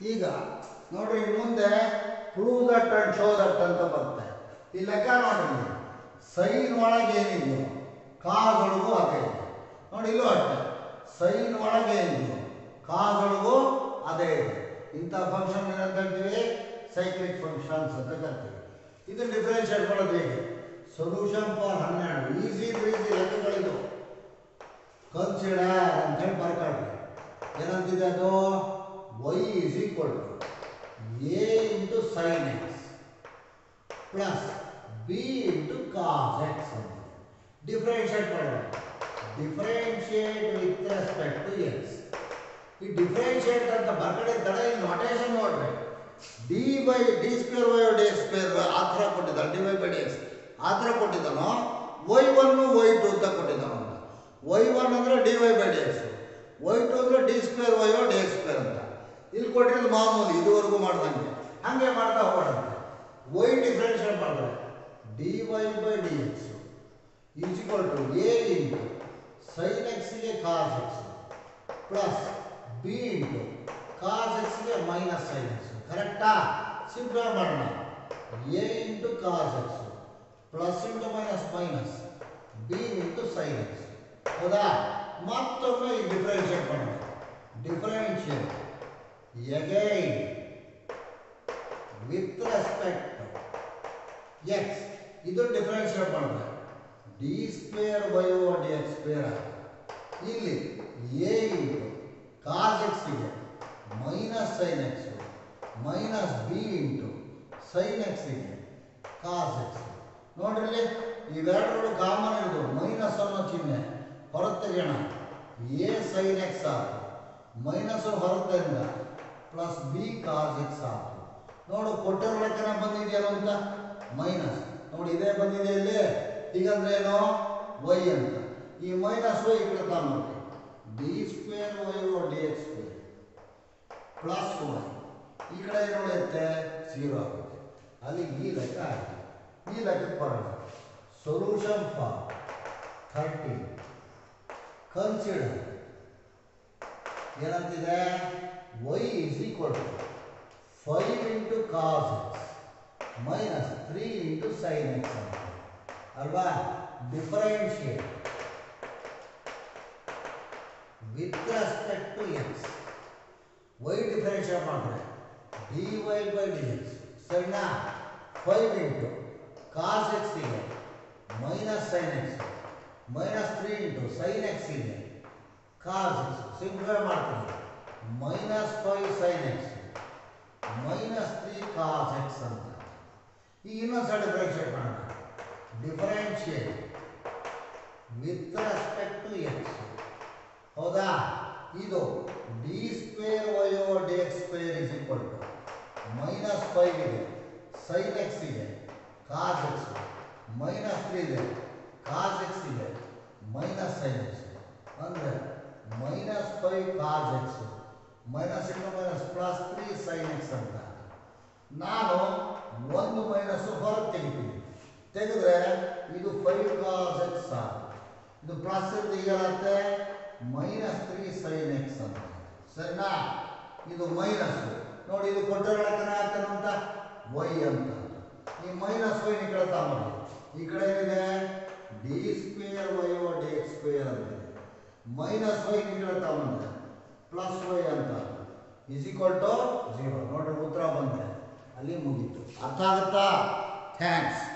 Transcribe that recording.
ಈಗ ನೋಡ್ರಿ ಮುಂದೆ prove that and show that ಅಂತ ಬರುತ್ತೆ. ಈ ಲೆಕ್ಕ ನೋಡ್ರಿ, ಸೈನ್ ಒಳಗೆ ಏನಿದೆಯೋ, ಕಾಗಳಿಗೂ ಅದೇ ಇದೆ. ನೋಡಿ, ಇಲ್ಲೂ ಅಷ್ಟೆ. ಸೈನ್ ಒಳಗೆ ಏನಿದೆಯೋ, ಕಾಗಳಿಗೂ ಅದೇ ಇದೆ. ಇಂಥ ಫಂಕ್ಷನ್ ಏನಂತ ಹೇಳ್ತೀವಿ? ಸೈಕ್ಲಿಕ್ ಫಂಕ್ಷನ್ಸ್ ಅಂತ ಕರಿತೀವಿ. ಇದು ಡಿಫ್ರೆನ್ಷಿಯೇಟ್ ಮಾಡೋದು ಹೇಗೆ? ಸೊಲ್ಯೂಷನ್ ಫಾರ್ ಹನ್ನೆರಡು. ಈಸಿ ಈಸಿ ಲೆಕ್ಕಗಳಿದು ಕನ್ಸಿಡರ್ ಅಂತೇಳಿ ಬರ್ಕೊಳ್ರಿ. ಏನಂತಿದೆ ಅದು? Is equal to a into sine x plus b into cos x ಅಂತ ಡಿಫ್ರೆನ್ಷಿಯೇಟ್ ಮಾಡೋಣ differentiate with respect to x ಈ ಡಿಫ್ರೆನ್ಷಿಯೇಟ್ ಅಂತ ಬರ್ಕಡೆ ತಡ ಈ ನೊಟೇಷನ್ ನೋಡ್ರಿ d by d square y d x square ಆ ಥರ ಕೊಟ್ಟಿದ್ದಾನೆ d y by d x ಆ ಥರ ಕೊಟ್ಟಿದ್ದಾನೋ ವೈ ಒನ್ನು ವೈ ಟು ಅಂತ ಕೊಟ್ಟಿದ್ದಾನೋ ಅಂತ ವೈ ಒನ್ ಅಂದರೆ d y by d x y two ಅಂದರೆ d square y d x square ಅಂತ ಇಲ್ಲಿ ಕೊಟ್ಟಿರೋದು ಮಾಮೂಲಿ, ಇದುವರೆಗೂ ಮಾಡ್ದಂಗೆ. ಹಾಗೆ ಮಾಡ್ತಾ ಹೋಗೋಣಂತೆ ವೈ ಡಿಫ್ರೆನ್ಷಿಯೇಟ್ ಮಾಡಿದ್ರೆ d y by d x is equal to a into sine ಎಕ್ಸ್ಗೆ cos x plus b into cos ಎಕ್ಸ್ಗೆ minus sine x ಕರೆಕ್ಟಾ ಸಿಂಪ್ಲೈ ಮಾಡೋಣ. A into cos x plus into minus minus b into sine x ಹೌದಾ? ಮತ್ತೊಮ್ಮೆ ಈ differentiate ಮಾಡೋಣ. Differentiate again with respect x ಇದು differentiate ಮಾಡಿದ್ರೆ D square y O D X square ಇಲ್ಲಿ A into cos ಇದೆ minus sine x minus b into sine ಇದೆ cos X ನೋಡ್ರಿ ಇವೆರಡರಲ್ಲೂ ಕಾಮನ್ ಇರೋದು ಮೈನಸ್ ಅನ್ನೋ ಚಿಹ್ನೆ ಹೊರತೆಗೆಣ ಎ ಸೈನ್ ಎಕ್ಸ್ ಆಯ್ತು ಮೈನಸ್ ಹೊರತೆಂದ ಪ್ಲಸ್ ಬಿ ಕಾಸ್ ಎಕ್ಸ್ ಆಯ್ತು. ನೋಡು, ಕೊಟ್ಟಿರೋ ಲೆಕ್ಕನ ಬಂದಿದೆಯಲ್ಲ ಅಂತ? ಮೈನಸ್ ನೋಡಿ, ಇದೇ ಬಂದಿದೆ ಇಲ್ಲಿ. ಹೀಗಂದ್ರೆ ಏನು? ವೈ ಅಂತ. ಈ ಮೈನಸ್ ವೈ ಕಡೆ ತಗೊಂಡ್ರಿ d square y d x square plus y ಈ ಕಡೆ ಏನು ಉಳಿಯುತ್ತೆ ಝೀರೋ ಆಗುತ್ತೆ. ಅಲ್ಲಿ ಈ ಲೆಕ್ಕ ಆಗಿದೆ. ಈ ಲೆಕ್ಕಕ್ಕೆ ಬರೋಣ. ಸೊಲ್ಯೂಷನ್ ಫಾರ್ ಥರ್ಟಿ ಕನ್ಸಿಡರ್ ಏನಂತಿದೆ y is equal to five into cos x minus three into sine x ಅಂತ ಅಲ್ವಾ differentiate with respect to x y differentiate ಮಾಡಿದ್ರೆ d y by d x ಸರಿನಾ ಫೈವ್ ಇಂಟು ಕಾಸ್ ಎಕ್ಸ್ ಇದೆ minus sine x minus three into sine x ಇದೆ x simply ಮಾಡ್ತೀನಿ minus five sine x minus three cos x ಅಂತ. ಈಗ ಇನ್ನೊಂದು ಸಲ differentiate ಮಾಡೋಣ. Differentiate with respect to x ಹೌದಾ? ಇದು d square y over d x square is equal to minus five ಇದೆ. ಸೈನ್ ಎಕ್ಸ್ ಇದೆ. ಕಾಸ್ ಎಕ್ಸ್ ಮೈನಸ್ ತ್ರೀ ಇದೆ. ಕಾಸ್ ಎಕ್ಸ್ ಇದೆ. ಮೈನಸ್ ಸೈನ್ ಎಕ್ಸ್ ಅಂದರೆ minus five cos x minus into minus plus three sine x ಅಂತ. ನಾನು ಒಂದು minus ಹೊರಗೆ ತೆಗಿತೀನಿ. ತೆಗೆದ್ರೆ ಇದು ಫೈವ್ ಕಾಸ್ ಎಕ್ಸ್ ಇದು ಪ್ಲಸ್ ಇದ್ದು ಮೈನಸ್ ತ್ರೀ ಸೈನ್ ಎಕ್ಸ್ ಅಂತ. ಸರಿನಾ? ಇದು ಮೈನಸ್ಸು. ನೋಡಿ, ಇದು ಕೊಟ್ಟಗಳ ಆಗ್ತಾನೆ ಅಂತ? ವೈ ಅಂತ. ಈ ಮೈನಸ್ ವೈನ್ ಈ ಕಡೆ ತಗೊಂಡು ಈ ಕಡೆ ಏನಿದೆ? D square y over d x square ಅಂತ. ಮೈನಸ್ ವೈ ತಗೊಂಡ್ರೆ ಪ್ಲಸ್ ವೈ ಅಂತ. ಇಸ್ ಈಕ್ವಲ್ ಟು ಜೀರೋ ನೋಡ್ರಿ ಉತ್ತರ ಬಂದರೆ. ಅಲ್ಲಿ ಮುಗೀತು. ಅರ್ಥ ಆಗುತ್ತಾ? ಥ್ಯಾಂಕ್ಸ್